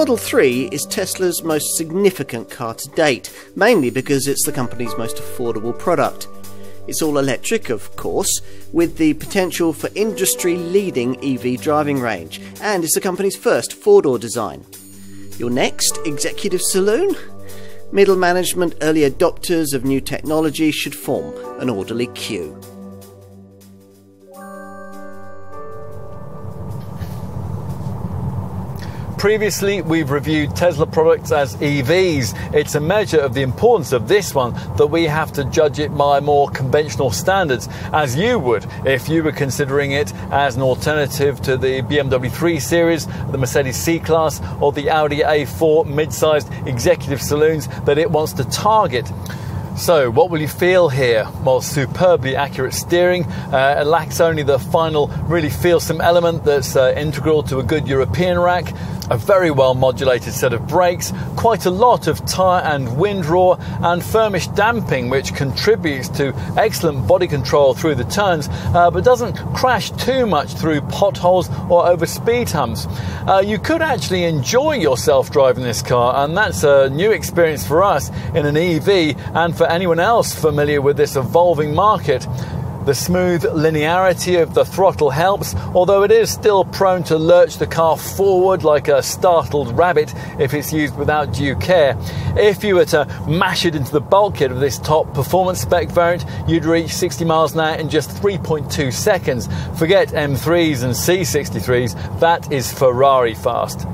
Model 3 is Tesla's most significant car to date, mainly because it's the company's most affordable product. It's all electric, of course, with the potential for industry leading EV driving range, and it's the company's first four door design. Your next executive saloon? Middle management early adopters of new technology should form an orderly queue. Previously, we've reviewed Tesla products as EVs. It's a measure of the importance of this one that we have to judge it by more conventional standards, as you would if you were considering it as an alternative to the BMW 3 Series, the Mercedes C Class, or the Audi A4 mid sized executive saloons that it wants to target. So, what will you feel here? Well, superbly accurate steering. Uh, it lacks only the final, really feelsome element that's uh, integral to a good European rack. A very well modulated set of brakes, quite a lot of tyre and wind roar, and firmish damping, which contributes to excellent body control through the turns, uh, but doesn't crash too much through potholes or over speed humps. Uh, you could actually enjoy yourself driving this car, and that's a new experience for us in an EV and for anyone else familiar with this evolving market. The smooth linearity of the throttle helps, although it is still prone to lurch the car forward like a startled rabbit if it's used without due care. If you were to mash it into the bulkhead of this top performance spec variant, you'd reach 60 miles an hour in just 3.2 seconds. Forget M3s and C63s, that is Ferrari fast.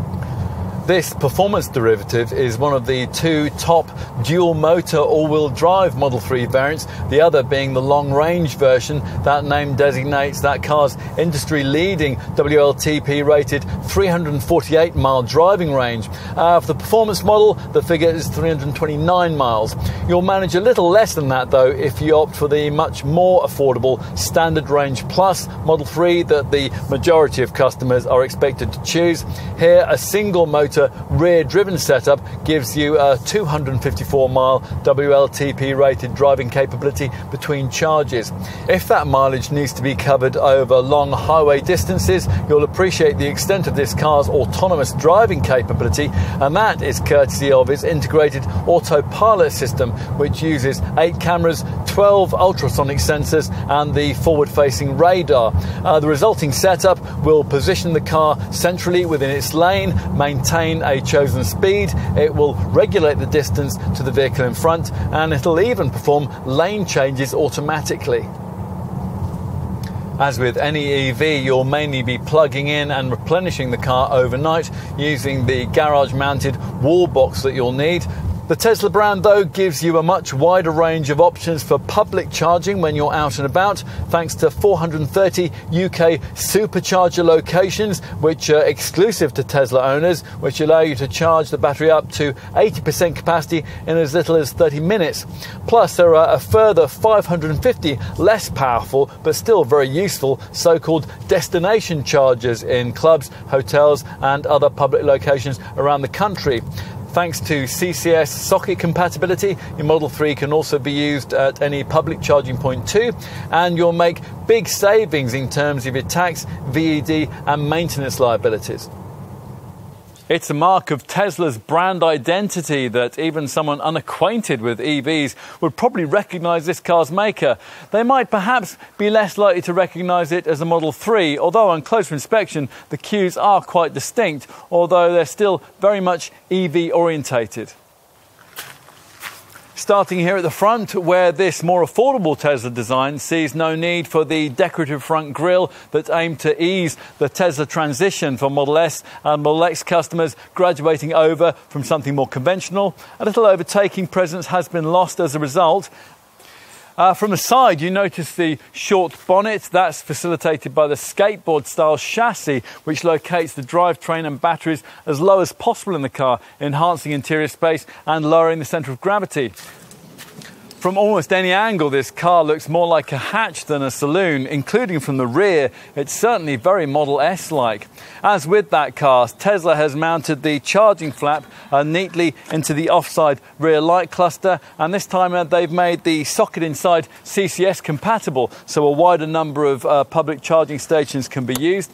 This performance derivative is one of the two top dual motor all wheel drive Model 3 variants, the other being the long range version. That name designates that car's industry leading WLTP rated 348 mile driving range. Uh, for the performance model, the figure is 329 miles. You'll manage a little less than that though if you opt for the much more affordable Standard Range Plus Model 3 that the majority of customers are expected to choose. Here, a single motor rear driven setup gives you a 254 mile WLTP rated driving capability between charges. If that mileage needs to be covered over long highway distances, you'll appreciate the extent of this car's autonomous driving capability, and that is courtesy of its integrated autopilot system, which uses eight cameras, 12 ultrasonic sensors, and the forward facing radar. Uh, the resulting setup will position the car centrally within its lane, maintain maintain a chosen speed, it will regulate the distance to the vehicle in front, and it'll even perform lane changes automatically. As with any EV, you'll mainly be plugging in and replenishing the car overnight using the garage mounted wall box that you'll need. The Tesla brand, though, gives you a much wider range of options for public charging when you're out and about, thanks to 430 UK supercharger locations, which are exclusive to Tesla owners, which allow you to charge the battery up to 80% capacity in as little as 30 minutes. Plus, there are a further 550 less powerful but still very useful so called destination chargers in clubs, hotels, and other public locations around the country. Thanks to CCS socket compatibility, your Model 3 can also be used at any public charging point too, and you'll make big savings in terms of your tax, VED, and maintenance liabilities. It's a mark of Tesla's brand identity that even someone unacquainted with EVs would probably recognize this car's maker. They might perhaps be less likely to recognize it as a Model 3, although on closer inspection, the cues are quite distinct, although they're still very much EV orientated. Starting here at the front, where this more affordable Tesla design sees no need for the decorative front grille that aimed to ease the Tesla transition for Model S and Model X customers graduating over from something more conventional. A little overtaking presence has been lost as a result, uh, from the side, you notice the short bonnet. That's facilitated by the skateboard style chassis, which locates the drivetrain and batteries as low as possible in the car, enhancing interior space and lowering the centre of gravity. From almost any angle, this car looks more like a hatch than a saloon, including from the rear. It's certainly very Model S like. As with that car, Tesla has mounted the charging flap uh, neatly into the offside rear light cluster, and this time uh, they've made the socket inside CCS compatible, so a wider number of uh, public charging stations can be used.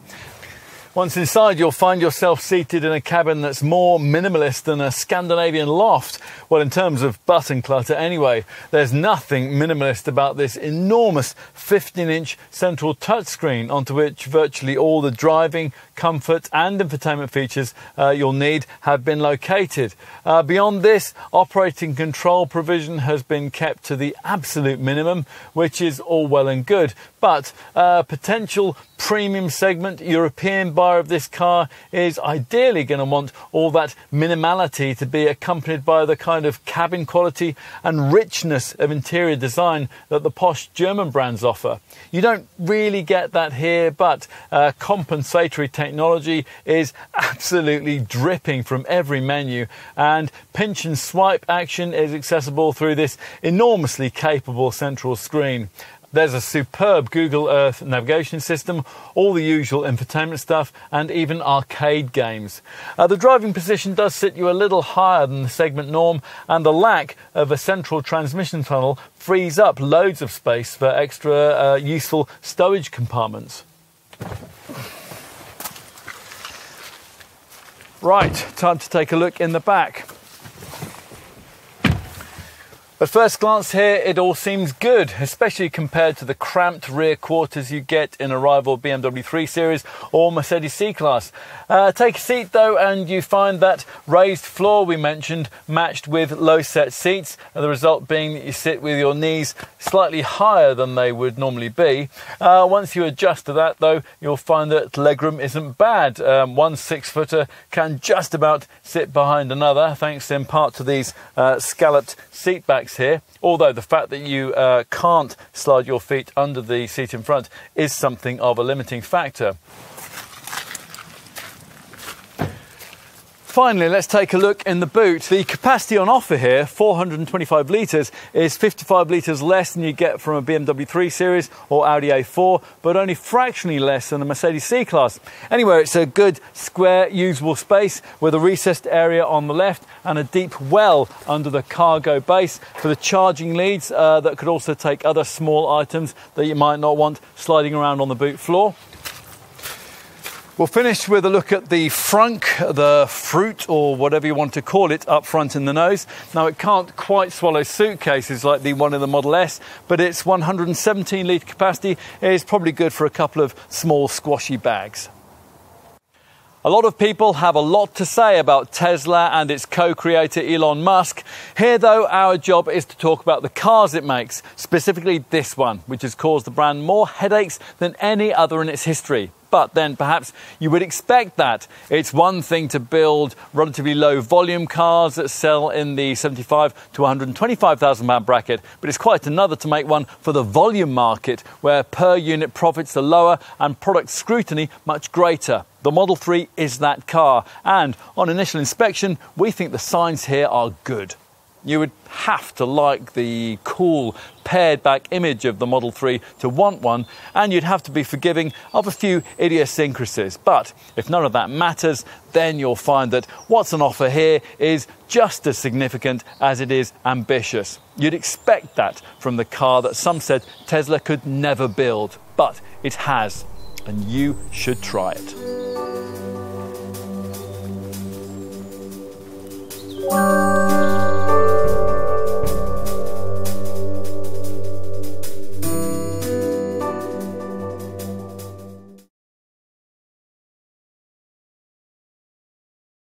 Once inside, you'll find yourself seated in a cabin that's more minimalist than a Scandinavian loft. Well, in terms of button clutter, anyway, there's nothing minimalist about this enormous 15 inch central touchscreen onto which virtually all the driving, comfort, and infotainment features uh, you'll need have been located. Uh, beyond this, operating control provision has been kept to the absolute minimum, which is all well and good. But uh, potential premium segment European buyer of this car is ideally going to want all that minimality to be accompanied by the kind of cabin quality and richness of interior design that the posh German brands offer. You don't really get that here, but uh, compensatory technology is absolutely dripping from every menu, and pinch and swipe action is accessible through this enormously capable central screen. There's a superb Google Earth navigation system, all the usual infotainment stuff, and even arcade games. Uh, the driving position does sit you a little higher than the segment norm, and the lack of a central transmission tunnel frees up loads of space for extra uh, useful stowage compartments. Right, time to take a look in the back. At first glance here, it all seems good, especially compared to the cramped rear quarters you get in a rival BMW 3 Series or Mercedes C-Class. Uh, take a seat though and you find that raised floor we mentioned matched with low set seats, the result being that you sit with your knees slightly higher than they would normally be. Uh, once you adjust to that though, you'll find that legroom isn't bad. Um, one six footer can just about sit behind another, thanks in part to these uh, scalloped seat backs here, although the fact that you uh, can't slide your feet under the seat in front is something of a limiting factor. Finally, let's take a look in the boot. The capacity on offer here, 425 litres, is 55 litres less than you get from a BMW 3 Series or Audi A4, but only fractionally less than a Mercedes C-Class. Anyway, it's a good, square, usable space with a recessed area on the left and a deep well under the cargo base for the charging leads uh, that could also take other small items that you might not want sliding around on the boot floor. We'll finish with a look at the frunk, the froot or whatever you want to call it, up front in the nose. Now, it can't quite swallow suitcases like the one in the Model S, but its 117 litre capacity is probably good for a couple of small squashy bags. A lot of people have a lot to say about Tesla and its co creator Elon Musk. Here, though, our job is to talk about the cars it makes, specifically this one, which has caused the brand more headaches than any other in its history but then perhaps you would expect that. It's one thing to build relatively low volume cars that sell in the 75 to 125,000 pound bracket, but it's quite another to make one for the volume market where per unit profits are lower and product scrutiny much greater. The Model 3 is that car, and on initial inspection, we think the signs here are good. You would have to like the cool pared back image of the Model 3 to want one, and you'd have to be forgiving of a few idiosyncrasies. But if none of that matters, then you'll find that what's on offer here is just as significant as it is ambitious. You'd expect that from the car that some said Tesla could never build, but it has, and you should try it.